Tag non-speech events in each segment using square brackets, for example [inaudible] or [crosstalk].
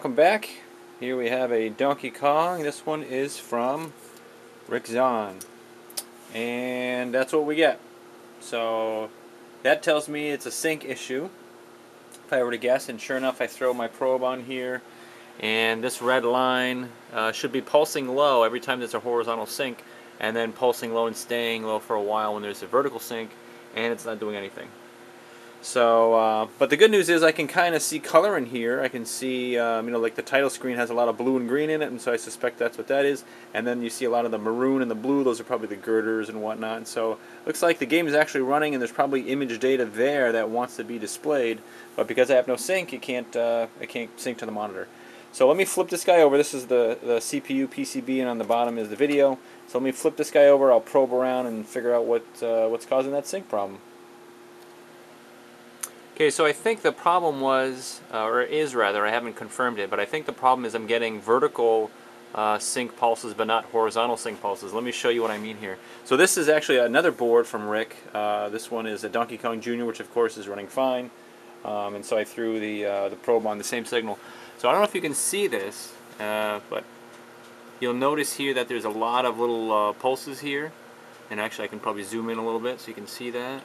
Welcome back. Here we have a Donkey Kong. This one is from Rick Zahn. And that's what we get. So that tells me it's a sync issue. If I were to guess, and sure enough I throw my probe on here and this red line uh, should be pulsing low every time there's a horizontal sync and then pulsing low and staying low for a while when there's a vertical sync and it's not doing anything. So, uh, but the good news is I can kind of see color in here. I can see, um, you know, like the title screen has a lot of blue and green in it, and so I suspect that's what that is. And then you see a lot of the maroon and the blue. Those are probably the girders and whatnot. So, looks like the game is actually running, and there's probably image data there that wants to be displayed. But because I have no sync, it can't, uh, it can't sync to the monitor. So let me flip this guy over. This is the, the CPU PCB, and on the bottom is the video. So let me flip this guy over. I'll probe around and figure out what uh, what's causing that sync problem. Okay, so I think the problem was, uh, or is rather, I haven't confirmed it, but I think the problem is I'm getting vertical uh, sync pulses but not horizontal sync pulses. Let me show you what I mean here. So this is actually another board from Rick. Uh, this one is a Donkey Kong Jr., which of course is running fine. Um, and so I threw the, uh, the probe on the same signal. So I don't know if you can see this, uh, but you'll notice here that there's a lot of little uh, pulses here. And actually I can probably zoom in a little bit so you can see that.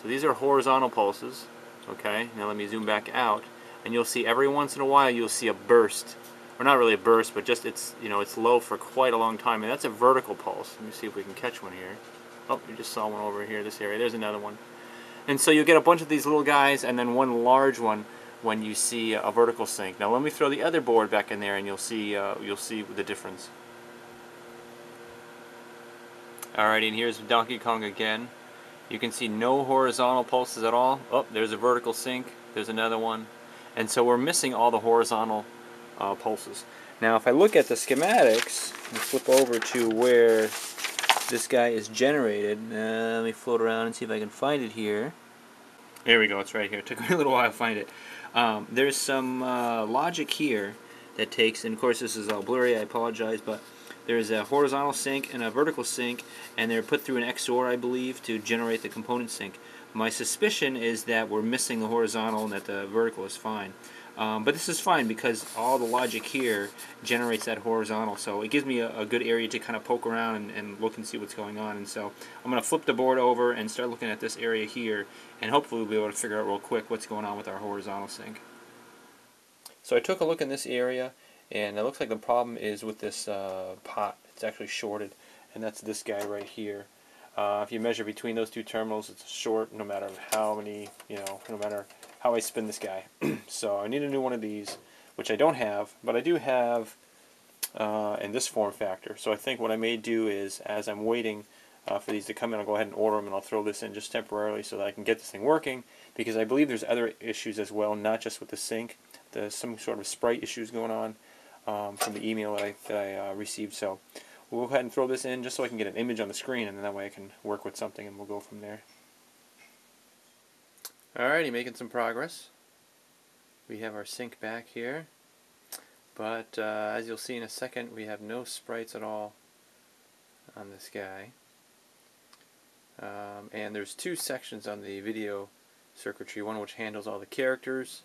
So these are horizontal pulses. Okay, now let me zoom back out, and you'll see every once in a while you'll see a burst, or not really a burst, but just it's you know it's low for quite a long time, and that's a vertical pulse. Let me see if we can catch one here. Oh, you just saw one over here, this area. There's another one. And so you get a bunch of these little guys, and then one large one when you see a vertical sync. Now let me throw the other board back in there, and you'll see uh, you'll see the difference. Alrighty, and here's Donkey Kong again. You can see no horizontal pulses at all. Oh, there's a vertical sync. There's another one. And so we're missing all the horizontal uh, pulses. Now if I look at the schematics, and flip over to where this guy is generated. Uh, let me float around and see if I can find it here. There we go, it's right here. It took [laughs] me a little while to find it. Um, there's some uh, logic here that takes, and of course this is all blurry, I apologize, but there's a horizontal sync and a vertical sync, and they're put through an XOR, I believe, to generate the component sync. My suspicion is that we're missing the horizontal and that the vertical is fine. Um, but this is fine because all the logic here generates that horizontal, so it gives me a, a good area to kind of poke around and, and, look and see what's going on. And so I'm going to flip the board over and start looking at this area here, and hopefully we'll be able to figure out real quick what's going on with our horizontal sync. So I took a look in this area, and it looks like the problem is with this uh, pot. It's actually shorted, and that's this guy right here. Uh, if you measure between those two terminals, it's short no matter how many, you know, no matter how I spin this guy. [clears throat] so I need a new one of these, which I don't have, but I do have uh, in this form factor. So I think what I may do is, as I'm waiting uh, for these to come in, I'll go ahead and order them, and I'll throw this in just temporarily so that I can get this thing working, because I believe there's other issues as well, not just with the sync. There's some sort of sprite issues going on um, from the email that I, that I uh, received. So we'll go ahead and throw this in just so I can get an image on the screen and then that way I can work with something and we'll go from there. Alrighty, making some progress. We have our sync back here. But uh, as you'll see in a second, we have no sprites at all on this guy. Um, and there's two sections on the video circuitry, one which handles all the characters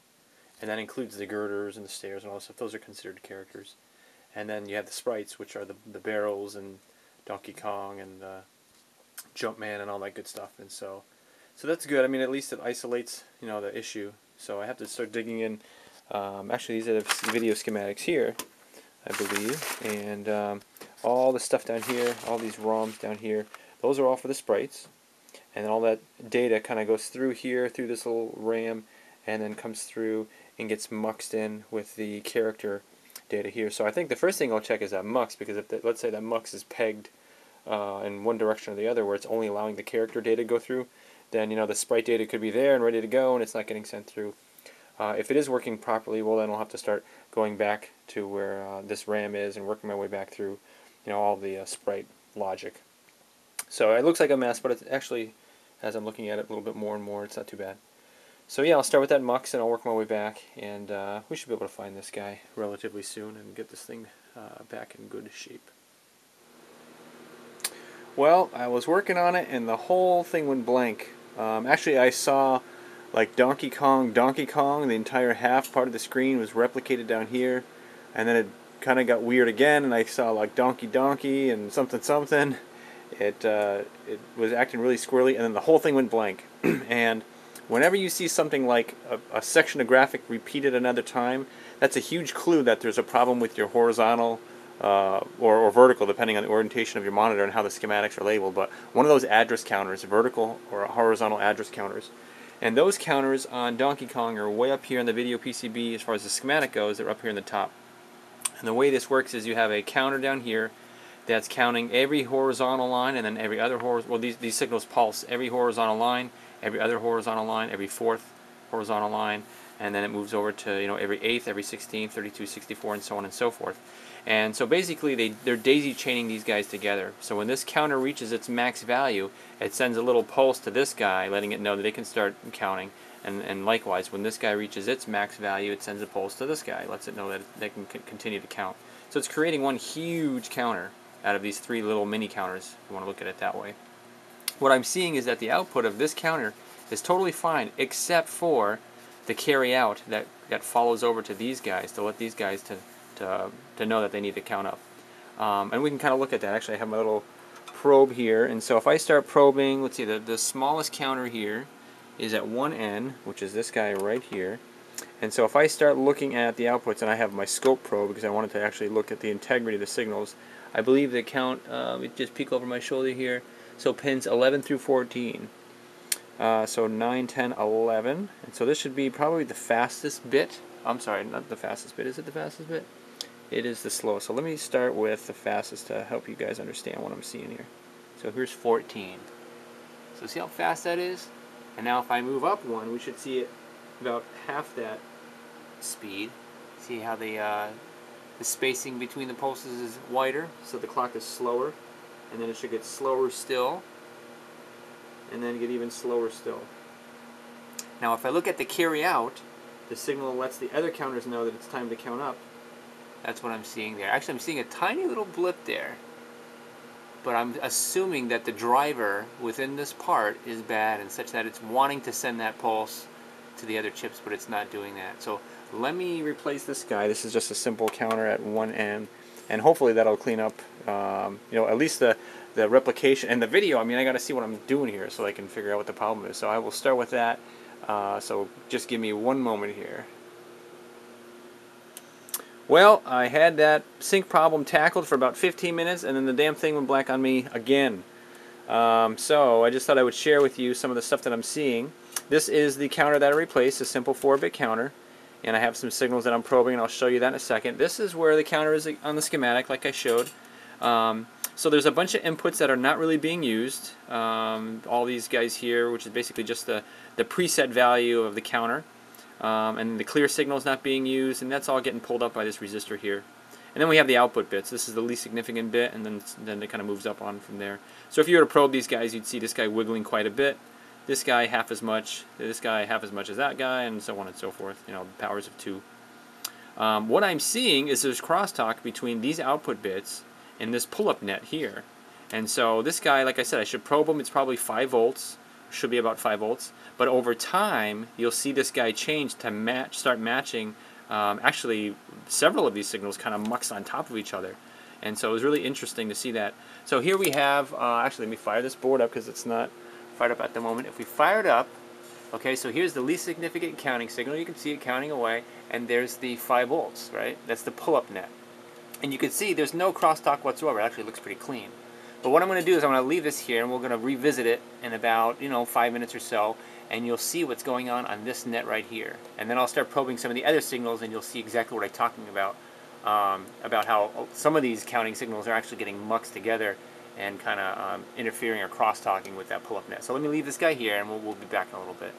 and that includes the girders and the stairs and all that stuff. Those are considered characters. And then you have the sprites, which are the the barrels and Donkey Kong and uh, Jumpman and all that good stuff. And so, so that's good. I mean, at least it isolates you know the issue. So I have to start digging in. Um, actually, these are the video schematics here, I believe, and um, all the stuff down here, all these ROMs down here, those are all for the sprites. And all that data kind of goes through here, through this little RAM, and then comes through and gets muxed in with the character data here. So I think the first thing I'll check is that mux because if the, let's say that mux is pegged uh, in one direction or the other where it's only allowing the character data to go through, then you know the sprite data could be there and ready to go and it's not getting sent through. Uh, if it is working properly, well then I'll have to start going back to where uh, this RAM is and working my way back through you know all the uh, sprite logic. So it looks like a mess, but it's actually, as I'm looking at it a little bit more and more, it's not too bad. So yeah, I'll start with that mux and I'll work my way back and uh, we should be able to find this guy relatively soon and get this thing uh, back in good shape. Well, I was working on it and the whole thing went blank. Um, actually, I saw like Donkey Kong, Donkey Kong, the entire half part of the screen was replicated down here, and then it kind of got weird again, and I saw like Donkey Donkey and something something. It uh, it was acting really squirrely, and then the whole thing went blank. [clears throat] and whenever you see something like a, a section of graphic repeated another time, that's a huge clue that there's a problem with your horizontal uh, or, or, vertical, depending on the orientation of your monitor and how the schematics are labeled. But one of those address counters, vertical or horizontal address counters, and those counters on Donkey Kong are way up here in the video PCB as far as the schematic goes. They're up here in the top. And the way this works is you have a counter down here that's counting every horizontal line and then every other horizontal, well these, these signals pulse every horizontal line, every other horizontal line, every fourth horizontal line, and then it moves over to you know every eighth, every 16th, 32, 64, and so on and so forth. And so basically they, they're daisy chaining these guys together. So when this counter reaches its max value, it sends a little pulse to this guy, letting it know that it can start counting. And, and likewise, when this guy reaches its max value, it sends a pulse to this guy, lets it know that they can continue to count. So it's creating one huge counter out of these three little mini counters, if you want to look at it that way. What I'm seeing is that the output of this counter is totally fine, except for the carry out that, that follows over to these guys, to let these guys to to, to know that they need to count up. Um, and we can kind of look at that. Actually, I have my little probe here. And so if I start probing, let's see, the, the smallest counter here is at 1N, which is this guy right here. And so if I start looking at the outputs, and I have my scope probe because I wanted to actually look at the integrity of the signals, I believe the count, me just peek over my shoulder here, so pins 11 through 14. Uh, so 9, 10, 11. And so this should be probably the fastest bit. I'm sorry, not the fastest bit. Is it the fastest bit? it is the slowest. So let me start with the fastest to help you guys understand what I'm seeing here. So here's 14. So see how fast that is? And now if I move up one, we should see it about half that speed. See how the, uh, the spacing between the pulses is wider, so the clock is slower. And then it should get slower still, and then get even slower still. Now if I look at the carry out, the signal lets the other counters know that it's time to count up. That's what I'm seeing there. Actually, I'm seeing a tiny little blip there. But I'm assuming that the driver within this part is bad and such that it's wanting to send that pulse to the other chips, but it's not doing that. So let me replace this guy. This is just a simple counter at 1N. And hopefully that'll clean up, um, you know, at least the, the replication. And the video, I mean, I got to see what I'm doing here so I can figure out what the problem is. So I will start with that. Uh, so just give me one moment here. Well, I had that sync problem tackled for about 15 minutes, and then the damn thing went black on me again. Um, so I just thought I would share with you some of the stuff that I'm seeing. This is the counter that I replaced, a simple 4-bit counter. And I have some signals that I'm probing, and I'll show you that in a second. This is where the counter is on the schematic, like I showed. Um, so there's a bunch of inputs that are not really being used. Um, all these guys here, which is basically just the, the preset value of the counter. Um, and the clear signal is not being used, and that's all getting pulled up by this resistor here. And then we have the output bits. This is the least significant bit, and then, then it kind of moves up on from there. So if you were to probe these guys, you'd see this guy wiggling quite a bit, this guy half as much, this guy half as much as that guy, and so on and so forth, you know, powers of two. Um, what I'm seeing is there's crosstalk between these output bits and this pull-up net here. And so this guy, like I said, I should probe him. It's probably 5 volts should be about 5 volts. But over time, you'll see this guy change to match, start matching. Um, actually, several of these signals kind of muxed on top of each other. And so it was really interesting to see that. So here we have, uh, actually let me fire this board up because it's not fired up at the moment. If we fire it up, okay, so here's the least significant counting signal. You can see it counting away. And there's the 5 volts, right? That's the pull-up net. And you can see there's no crosstalk whatsoever. It actually looks pretty clean. But what I'm going to do is I'm going to leave this here and we're going to revisit it in about, you know, five minutes or so and you'll see what's going on on this net right here. And then I'll start probing some of the other signals and you'll see exactly what I'm talking about, um, about how some of these counting signals are actually getting muxed together and kind of um, interfering or cross-talking with that pull-up net. So let me leave this guy here and we'll, we'll be back in a little bit.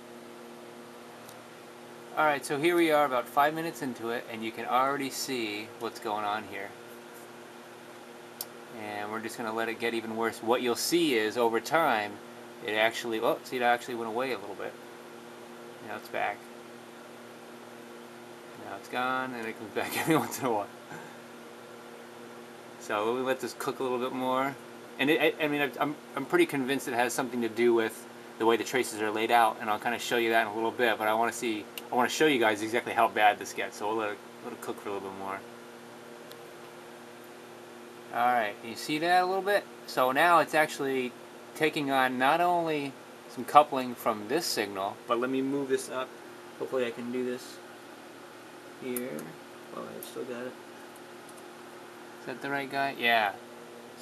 Alright, so here we are about five minutes into it and you can already see what's going on here and we're just going to let it get even worse. What you'll see is over time, it actually, oh, see it actually went away a little bit. Now it's back. Now it's gone, and it comes [laughs] back every once in a while. So we let this cook a little bit more. And it, I, I mean, I'm, I'm pretty convinced it has something to do with the way the traces are laid out, and I'll kind of show you that in a little bit. But I want to see, I want to show you guys exactly how bad this gets. So we'll let it, let it cook for a little bit more. All right, you see that a little bit? So now it's actually taking on not only some coupling from this signal, but let me move this up. Hopefully I can do this here. Oh, I've still got it. Is that the right guy? Yeah.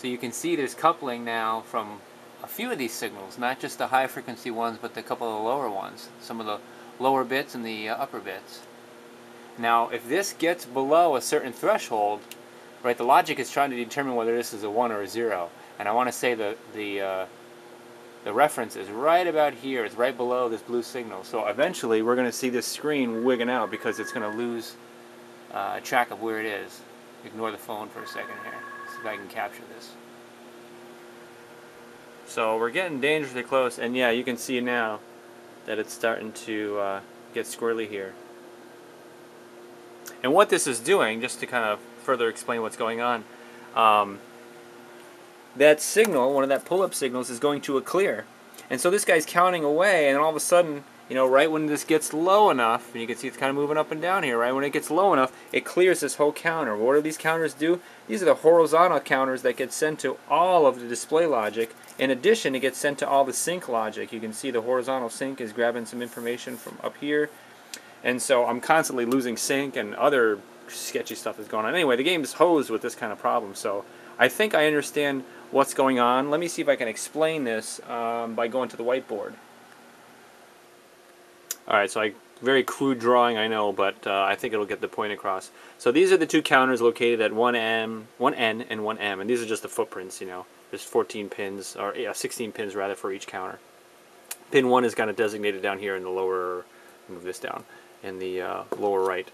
So you can see there's coupling now from a few of these signals, not just the high frequency ones, but the couple of the lower ones, some of the lower bits and the uh, upper bits. Now, if this gets below a certain threshold, right, the logic is trying to determine whether this is a 1 or a 0. And I want to say that the, uh, the reference is right about here. It's right below this blue signal. So eventually we're going to see this screen wigging out because it's going to lose uh, track of where it is. Ignore the phone for a second here. If I can capture this. So we're getting dangerously close, and yeah, you can see now that it's starting to uh, get squirrely here. And what this is doing, just to kind of further explain what's going on, um, that signal, one of that pull-up signals, is going to a clear. And so this guy's counting away, and all of a sudden, you know, right when this gets low enough, and you can see it's kind of moving up and down here, right when it gets low enough, it clears this whole counter. What do these counters do? These are the horizontal counters that get sent to all of the display logic. In addition, it gets sent to all the sync logic. You can see the horizontal sync is grabbing some information from up here. And so I'm constantly losing sync and other sketchy stuff is going on. Anyway, the game is hosed with this kind of problem. So I think I understand what's going on. Let me see if I can explain this um, by going to the whiteboard. Alright, so I very crude drawing, I know, but uh, I think it'll get the point across. So these are the two counters located at 1M, 1N and 1M, and these are just the footprints, you know. There's 14 pins, or yeah, 16 pins rather for each counter. Pin 1 is kind of designated down here in the lower, move this down, in the uh, lower right.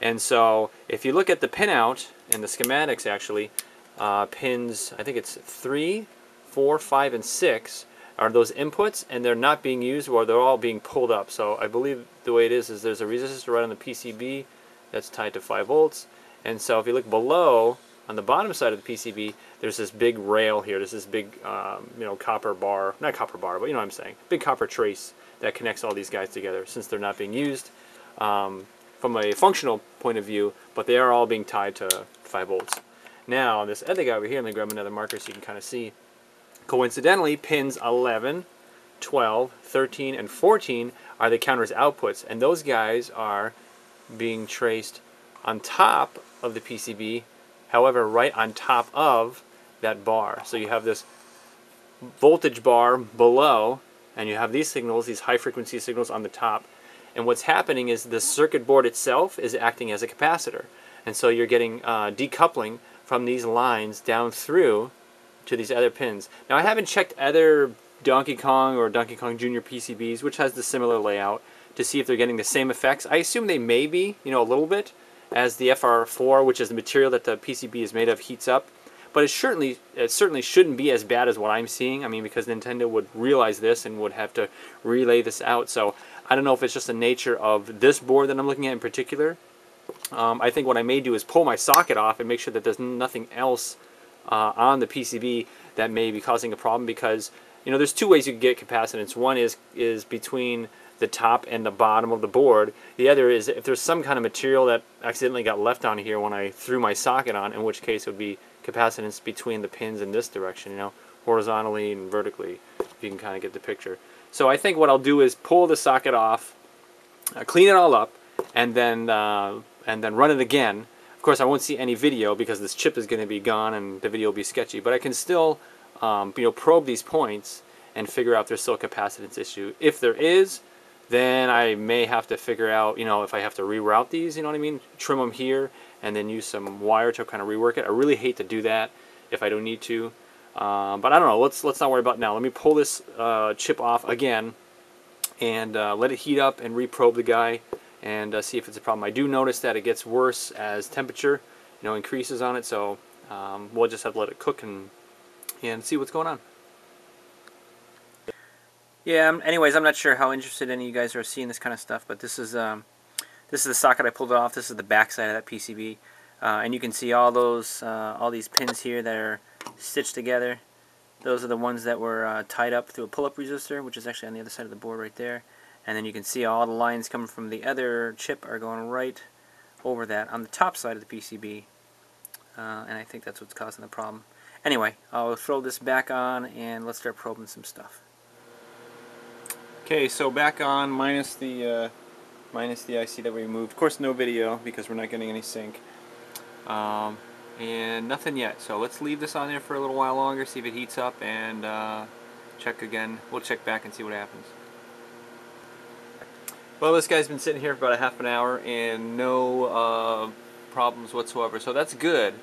And so if you look at the pinout in the schematics actually, uh, pins, I think it's 3, 4, 5, and 6 are those inputs and they're not being used or they're all being pulled up. So I believe the way it is is there's a resistor right on the PCB that's tied to 5 volts. And so if you look below, on the bottom side of the PCB, there's this big rail here. There's this big, um, you know, copper bar, not copper bar, but you know what I'm saying, big copper trace that connects all these guys together since they're not being used um, from a functional point of view, but they are all being tied to 5 volts. Now, this other guy over here, let me grab another marker so you can kind of see. Coincidentally, pins 11, 12, 13, and 14 are the counter's outputs, and those guys are being traced on top of the PCB, however, right on top of that bar. So you have this voltage bar below, and you have these signals, these high frequency signals on the top. And what's happening is the circuit board itself is acting as a capacitor. And so you're getting uh, decoupling from these lines down through to these other pins. Now I haven't checked other Donkey Kong or Donkey Kong Jr. PCBs, which has the similar layout, to see if they're getting the same effects. I assume they may be, you know, a little bit, as the FR4, which is the material that the PCB is made of, heats up. But it certainly, it certainly shouldn't be as bad as what I'm seeing. I mean, because Nintendo would realize this and would have to relay this out. So I don't know if it's just the nature of this board that I'm looking at in particular. Um, I think what I may do is pull my socket off and make sure that there's nothing else uh, on the PCB that may be causing a problem because you know there's two ways you can get capacitance. One is is between the top and the bottom of the board. The other is if there's some kind of material that accidentally got left on here when I threw my socket on, in which case it would be capacitance between the pins in this direction, you know, horizontally and vertically, if you can kind of get the picture. So I think what I'll do is pull the socket off, uh, clean it all up, and then uh, and then run it again course, I won't see any video because this chip is going to be gone and the video will be sketchy, but I can still um, you know, probe these points and figure out there's still a capacitance issue. If there is, then I may have to figure out, you know, if I have to reroute these, you know what I mean? Trim them here and then use some wire to kind of rework it. I really hate to do that if I don't need to. Um, but I don't know, let's, let's not worry about now. Let me pull this uh, chip off again and uh, let it heat up and reprobe the guy and uh, see if it's a problem. I do notice that it gets worse as temperature you know increases on it so um, we'll just have to let it cook and and see what's going on. Yeah, um, anyways, I'm not sure how interested any of you guys are seeing this kind of stuff, but this is um, this is the socket I pulled it off. This is the back side of that PCB. Uh, and you can see all those, uh, all these pins here that are stitched together. Those are the ones that were uh, tied up through a pull-up resistor, which is actually on the other side of the board right there. And then you can see all the lines coming from the other chip are going right over that on the top side of the PCB. Uh, and I think that's what's causing the problem. Anyway, I'll throw this back on and let's start probing some stuff. Okay, so back on minus the uh, minus the IC that we removed. Of course, no video because we're not getting any sync. Um, and nothing yet. So let's leave this on there for a little while longer, see if it heats up, and uh, check again. We'll check back and see what happens. Well, this guy's been sitting here for about a half an hour and no uh, problems whatsoever, so that's good.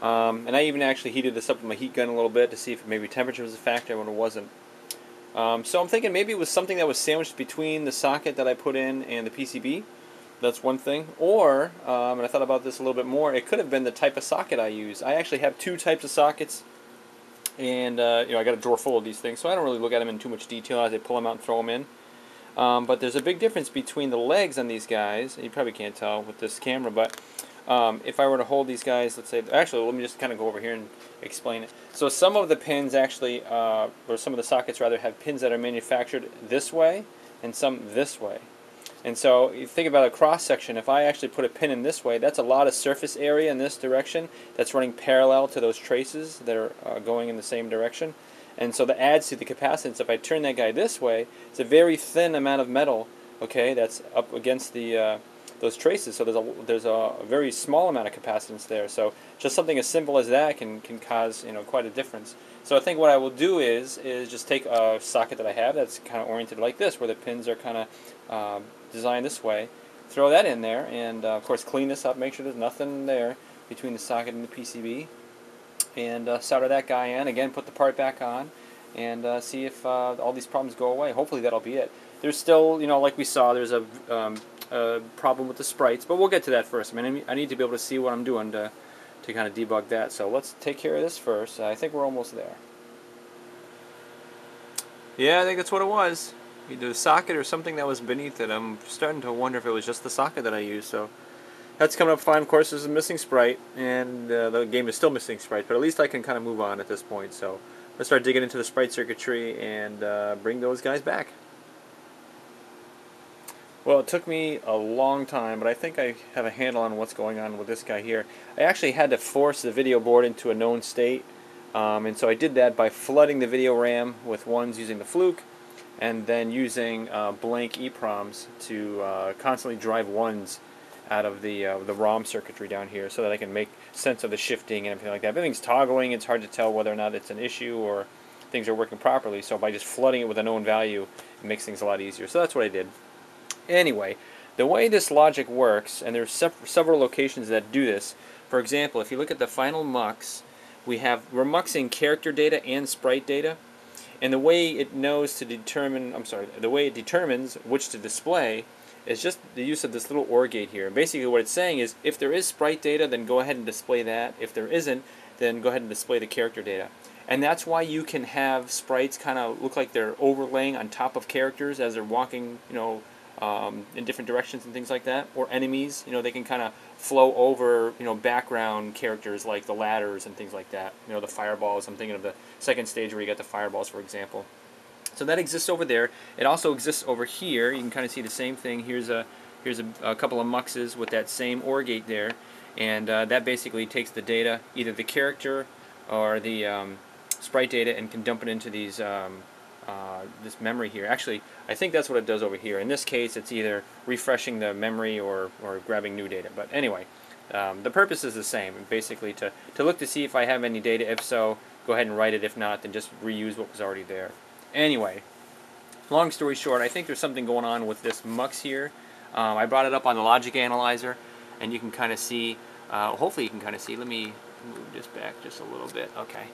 Um, and I even actually heated this up with my heat gun a little bit to see if maybe temperature was a factor when it wasn't. Um, so I'm thinking maybe it was something that was sandwiched between the socket that I put in and the PCB. That's one thing. Or, um, and I thought about this a little bit more, it could have been the type of socket I use. I actually have two types of sockets, and uh, you know I got a drawer full of these things, so I don't really look at them in too much detail as I pull them out and throw them in. Um, but there's a big difference between the legs on these guys. You probably can't tell with this camera, but um, if I were to hold these guys, let's say, actually, let me just kind of go over here and explain it. So some of the pins actually, uh, or some of the sockets rather, have pins that are manufactured this way and some this way. And so you think about a cross section, if I actually put a pin in this way, that's a lot of surface area in this direction that's running parallel to those traces that are uh, going in the same direction. And so that adds to the capacitance. If I turn that guy this way, it's a very thin amount of metal, okay, that's up against the uh, those traces. So there's a there's a very small amount of capacitance there. So just something as simple as that can can cause you know quite a difference. So I think what I will do is is just take a socket that I have that's kind of oriented like this, where the pins are kind of uh, designed this way. Throw that in there, and uh, of course clean this up. Make sure there's nothing there between the socket and the PCB and uh, solder that guy in. Again, put the part back on and uh, see if uh, all these problems go away. Hopefully that'll be it. There's still, you know, like we saw, there's a, um, a problem with the sprites, but we'll get to that first. I mean, I need to be able to see what I'm doing to, to kind of debug that. So let's take care of this first. I think we're almost there. Yeah, I think that's what it was. Either the socket or something that was beneath it. I'm starting to wonder if it was just the socket that I used. So that's coming up fine. Of course, there's a missing sprite, and uh, the game is still missing sprites, but at least I can kind of move on at this point. So let's start digging into the sprite circuitry and uh, bring those guys back. Well, it took me a long time, but I think I have a handle on what's going on with this guy here. I actually had to force the video board into a known state, um, and so I did that by flooding the video RAM with ones using the Fluke, and then using uh, blank EPROMs to uh, constantly drive ones out of the uh, the ROM circuitry down here so that I can make sense of the shifting and everything like that. Everything's toggling, it's hard to tell whether or not it's an issue or things are working properly. So by just flooding it with a known value, it makes things a lot easier. So that's what I did. Anyway, the way this logic works, and there's several locations that do this. For example, if you look at the final mux, we have we're muxing character data and sprite data. And the way it knows to determine, I'm sorry, the way it determines which to display is just the use of this little OR gate here. And Basically what it's saying is if there is sprite data, then go ahead and display that. If there isn't, then go ahead and display the character data. And that's why you can have sprites kind of look like they're overlaying on top of characters as they're walking, you know, um, in different directions and things like that. Or enemies, you know, they can kind of flow over, you know, background characters like the ladders and things like that. You know, the fireballs. I'm thinking of the second stage where you got the fireballs, for example. So that exists over there. It also exists over here. You can kind of see the same thing. Here's a here's a, a couple of muxes with that same OR gate there, and uh, that basically takes the data, either the character or the um, sprite data, and can dump it into these um, uh, this memory here. Actually, I think that's what it does over here. In this case, it's either refreshing the memory or, or grabbing new data. But anyway, um, the purpose is the same, basically to, to look to see if I have any data. If so, go ahead and write it. If not, then just reuse what was already there. Anyway, long story short, I think there's something going on with this mux here. Um, I brought it up on the logic analyzer, and you can kind of see, uh, hopefully you can kind of see, let me move this back just a little bit, okay.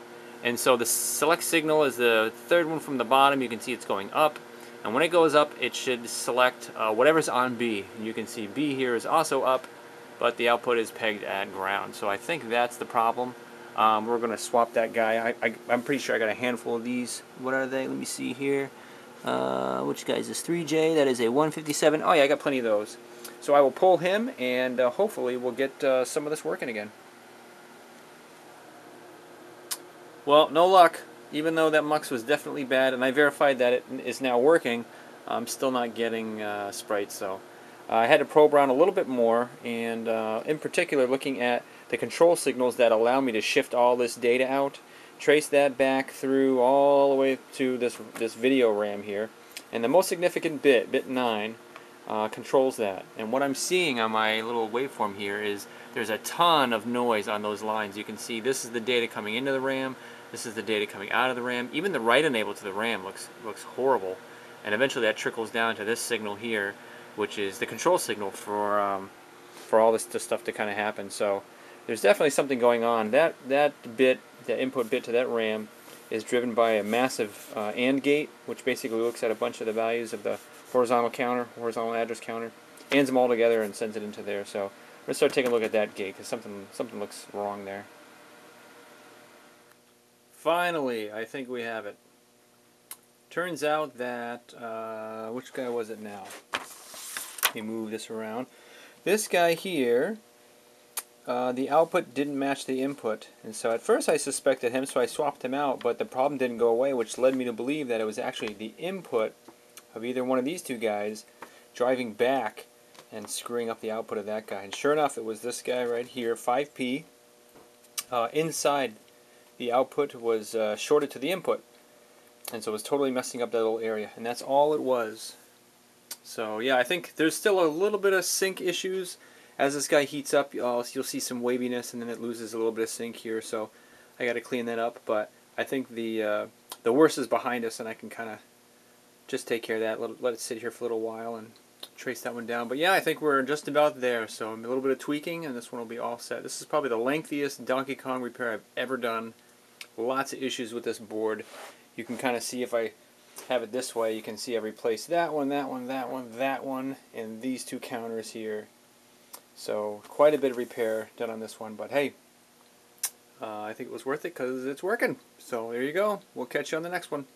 And so the select signal is the third one from the bottom, you can see it's going up, and when it goes up, it should select uh, whatever's on B. And you can see B here is also up, but the output is pegged at ground. So I think that's the problem. Um, we're going to swap that guy. I, I, am pretty sure I got a handful of these. What are they? Let me see here. Uh, which guy is this? 3J. That is a 157. Oh, yeah, I got plenty of those. So I will pull him, and uh, hopefully we'll get uh, some of this working again. Well, no luck. even though that mux was definitely bad, and I verified that it is now working, I'm still not getting uh, sprites. So I had to probe around a little bit more, and uh, in particular looking at the control signals that allow me to shift all this data out, trace that back through all the way to this, this video RAM here. And the most significant bit, bit 9, uh, controls that. And what I'm seeing on my little waveform here is there's a ton of noise on those lines. You can see this is the data coming into the RAM, this is the data coming out of the RAM. Even the write enable to the RAM looks looks horrible. And eventually that trickles down to this signal here, which is the control signal for um, for all this, this stuff to kind of happen. So there's definitely something going on. That that bit, the input bit to that RAM, is driven by a massive uh, AND gate, which basically looks at a bunch of the values of the horizontal counter, horizontal address counter, ANDs them all together and sends it into there. So we're gonna start taking a look at that gate because something something looks wrong there. Finally, I think we have it. Turns out that, uh, which guy was it now? Let me move this around. This guy here, uh, the output didn't match the input. And so at first I suspected him, so I swapped him out, but the problem didn't go away, which led me to believe that it was actually the input of either one of these two guys driving back and screwing up the output of that guy. And sure enough, it was this guy right here, 5P, uh, inside the output was uh, shorted to the input. And so it was totally messing up that little area. And that's all it was. So yeah, I think there's still a little bit of sync issues. As this guy heats up, you'll see some waviness and then it loses a little bit of sync here. So I got to clean that up. But I think the uh, the worst is behind us and I can kind of just take care of that. Let, let it sit here for a little while and trace that one down. But yeah, I think we're just about there. So a little bit of tweaking and this one will be all set. This is probably the lengthiest Donkey Kong repair I've ever done. Lots of issues with this board. You can kind of see if I have it this way, you can see I replaced that one, that one, that one, that one, and these two counters here. So quite a bit of repair done on this one, but hey, uh, I think it was worth it because it's working. So there you go. We'll catch you on the next one.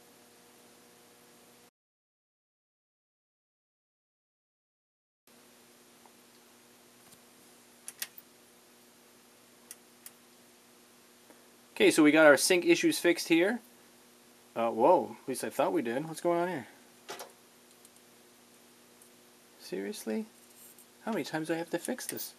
Okay, so we got our sync issues fixed here. Uh, whoa, at least I thought we did. What's going on here? Seriously? How many times do I have to fix this?